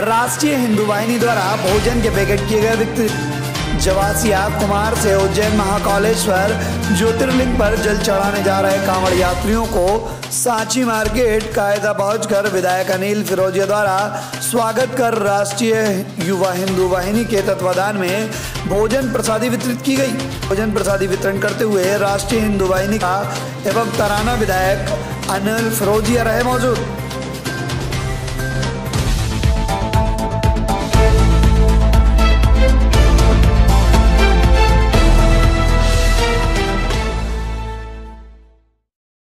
राष्ट्रीय हिंदू वाहिनी द्वारा भोजन के पैकेट किए गए वितरित जवासिया कुमार से उज्जैन महाकालेश्वर ज्योतिर्लिंग पर जल चढ़ाने जा रहे कांवड़ यात्रियों को सांची मार्केट कायदा पहुंचकर विधायक अनिल फिरोजिया द्वारा स्वागत कर राष्ट्रीय युवा हिंदू वाहिनी के तत्वाधान में भोजन प्रसादी वितरित की गई। भोजन प्रसादी वितरण करते हुए राष्ट्रीय हिंदू वाहिनी का एवं तराना विधायक अनिल फिरोजिया रहे मौजूद।